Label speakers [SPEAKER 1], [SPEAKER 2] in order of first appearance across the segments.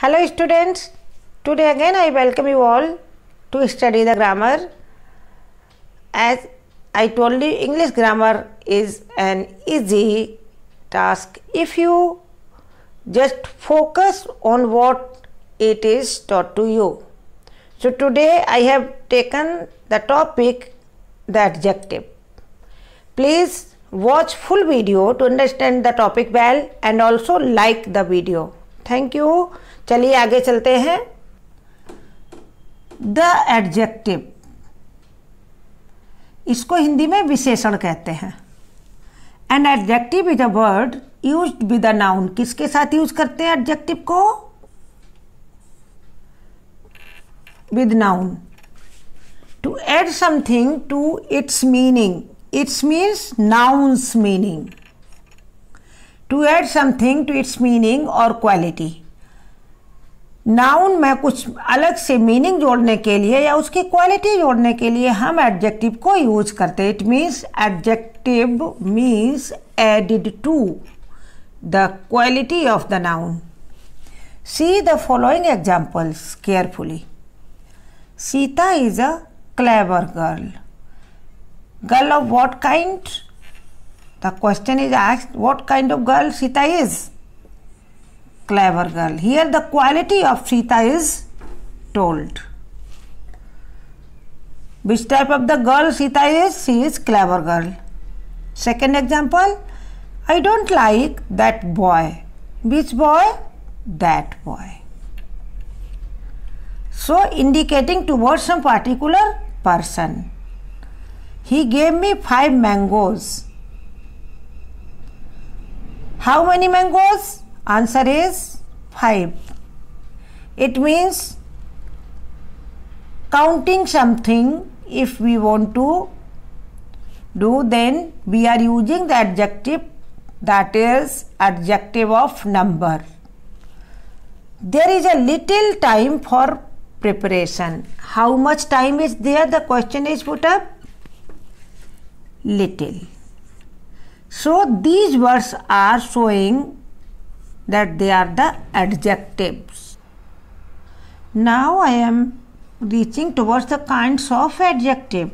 [SPEAKER 1] Hello students, today again I welcome you all to study the grammar. As I told you, English grammar is an easy task if you just focus on what it is taught to you. So today I have taken the topic the adjective. Please watch full video to understand the topic well and also like the video. Thank you. चलिए आगे चलते हैं। The adjective इसको हिंदी में विशेषण कहते हैं। And adjective is a word use with a noun किसके साथ यूज़ करते हैं एडजेक्टिव को? With noun to add something to its meaning it's means noun's meaning to add something to its meaning और क्वालिटी नाउन में कुछ अलग से मीनिंग जोड़ने के लिए या उसकी क्वालिटी जोड़ने के लिए हम एडजेक्टिव को यूज़ करते it means adjective means added to the quality of the noun see the following examples carefully Sita is a clever girl girl of what kind the question is asked what kind of girl Sita is? Clever girl. Here the quality of Sita is told. Which type of the girl Sita is? She is clever girl. Second example, I don't like that boy. Which boy? That boy. So indicating towards some particular person. He gave me five mangoes. How many mangoes? Answer is 5. It means counting something if we want to do then we are using the adjective that is adjective of number. There is a little time for preparation. How much time is there? The question is put up. Little. So these words are showing that they are the adjectives. Now I am reaching towards the kinds of adjective.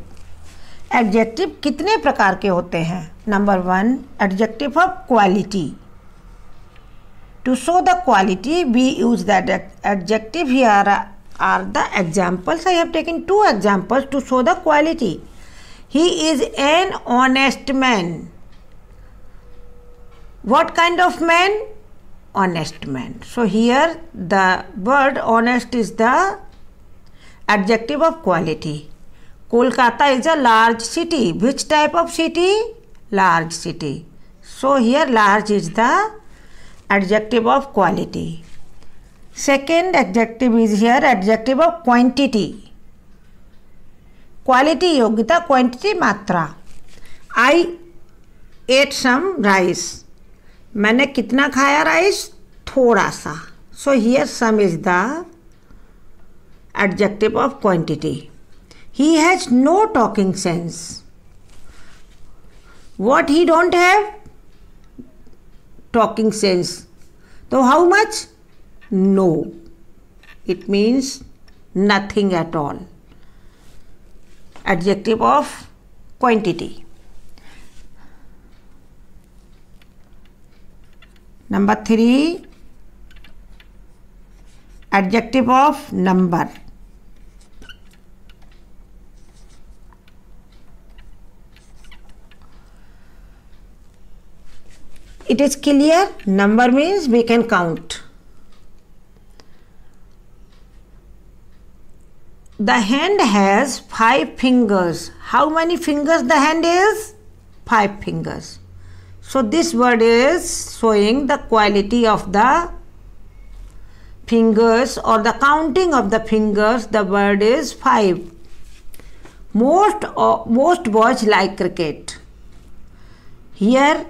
[SPEAKER 1] Adjective कितने प्रकार के होते हैं? Number one adjective of quality to show the quality we use that adjective here are the examples I have taken two examples to show the quality he is an honest man what kind of man? Honest man so here the word honest is the adjective of quality kolkata is a large city which type of city large city so here large is the adjective of quality second adjective is here adjective of quantity quality योग्यता quantity मात्रा i ate some rice मैंने कितना खाया rice? थोड़ा सा। So here some is the adjective of quantity he has no talking sense what he don't have talking sense तो how much no it means nothing at all adjective of quantity Number three, adjective of number. It is clear, number means we can count. The hand has five fingers. How many fingers the hand is? Five fingers. So this word is showing the quality of the fingers or the counting of the fingers. The word is five. Most uh, most boys like cricket. Here,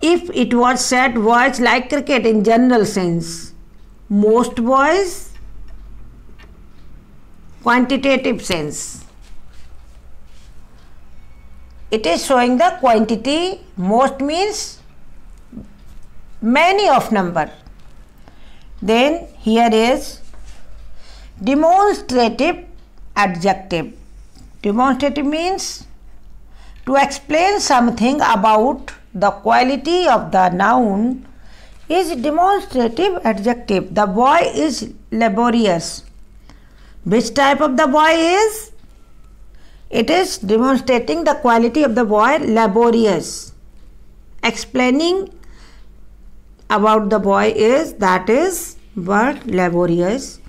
[SPEAKER 1] if it was said boys like cricket in general sense, most boys quantitative sense it is showing the quantity most means many of number. Then here is demonstrative adjective. Demonstrative means to explain something about the quality of the noun is demonstrative adjective. The boy is laborious. Which type of the boy is it is demonstrating the quality of the boy laborious explaining about the boy is that is word laborious.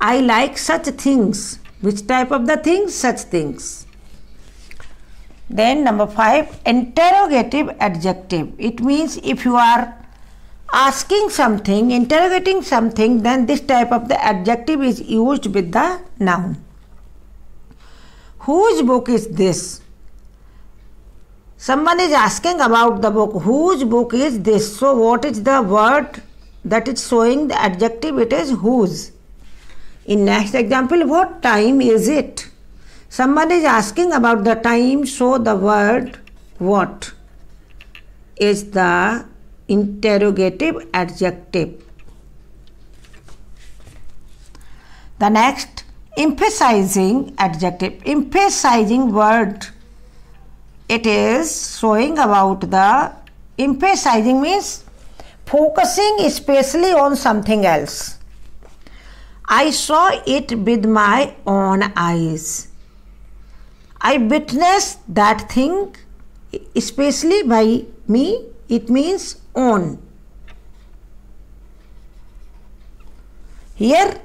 [SPEAKER 1] I like such things. Which type of the things? Such things. Then number five, interrogative adjective. It means if you are asking something, interrogating something, then this type of the adjective is used with the noun. Whose book is this? Someone is asking about the book. Whose book is this? So, what is the word that is showing the adjective? It is whose. In next example, what time is it? Someone is asking about the time, so the word what is the interrogative adjective. The next emphasizing adjective. Emphasizing word it is showing about the emphasizing means focusing especially on something else. I saw it with my own eyes. I witnessed that thing especially by me. It means on. Here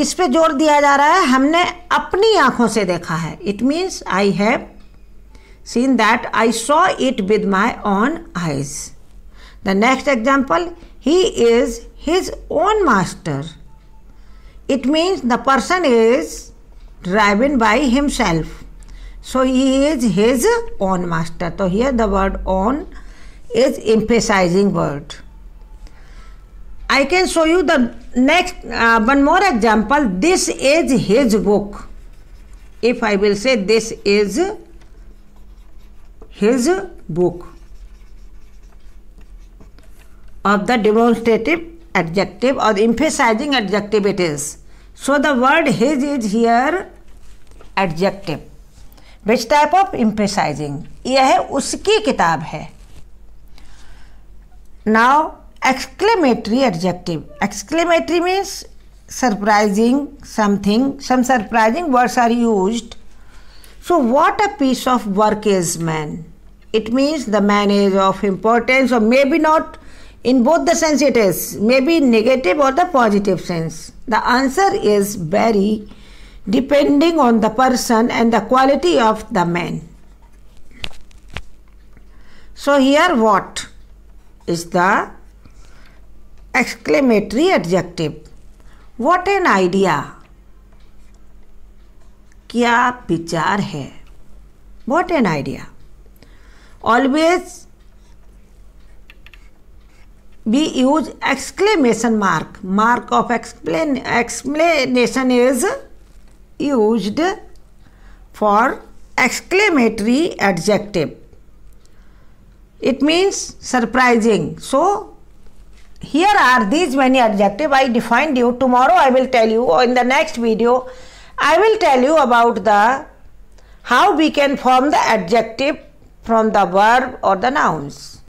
[SPEAKER 1] किस पे ज़ोर दिया जा रहा है? हमने अपनी आँखों से देखा है। It means I have seen that I saw it with my own eyes the next example he is his own master it means the person is driving by himself so he is his own master तो here the word own is emphasising word I can show you the next one more example this is his book if I will say this is his book of the demonstrative adjective और emphasising adjective it is so the word his is here adjective which type of emphasising यह उसकी किताब है। Now exclamatory adjective. Exclamatory means surprising something. Some surprising words are used so, what a piece of work is man? It means the man is of importance, or maybe not in both the sense it is, maybe negative or the positive sense. The answer is very depending on the person and the quality of the man. So, here what is the exclamatory adjective? What an idea! क्या विचार है what an idea always we use exclamation mark mark of explain explanation is used for exclamatory adjective it means surprising so here are these many adjective i defined you tomorrow i will tell you or in the next video I will tell you about the how we can form the adjective from the verb or the nouns.